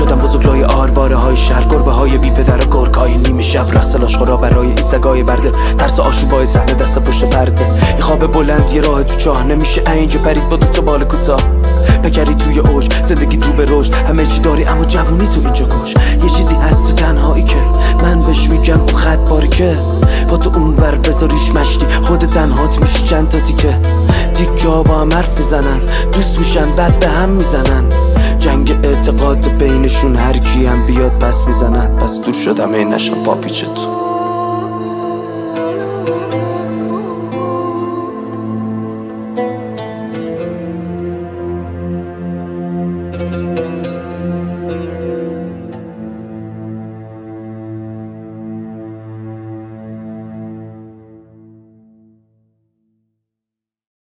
شدم بزرگلای آرواره های شهر. گربه های بی پدر و گرگ های نیمه شب. رقص لاشخورا برای این سگای برده. ترس آشوبای صحنه دست پشت پرده. این خواب بلند یه راه تو چاه. نمیشه اینجا پرید با دو بال کوتاه. بکری توی اوج. زندگی تو به رشد. همه چی داری اما جوونی تو اینجا کش. یه چیزی هست تو تنهایی که من بهش میگم اون خط باری که. با تو اون بر بذاریش مشتی. خود تنهات میشی چند تا تیکه. دیگه با هم حرف می‌زنن. دوست میشن بعد به هم می‌زنن. دستشون هر کی هم بیاد پس می‌زنن. پس دور شدم این نشم پاپیچ تو.